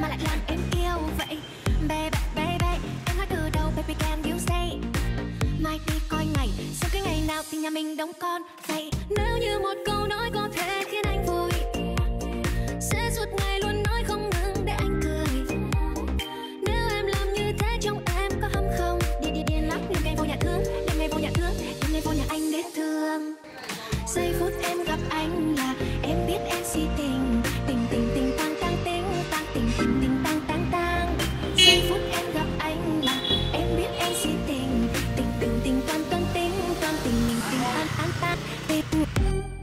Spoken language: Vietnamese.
mà lại làm em yêu vậy. Baby, baby, em nói từ đầu baby can you say? Mai đi coi ngày, sau cái ngày nào thì nhà mình đóng con Vậy? Nếu như một câu nói có thể khiến anh vui Sẽ suốt ngày luôn nói không ngừng để anh cười. Nếu em làm như thế trong em có hâm không? Đi đi điên lắm, đêm ngày vô nhà thương Đêm ngày vô nhà thương, đêm ngày vô nhà anh để thương. Giây phút em gặp anh là em biết em si tiền and and and and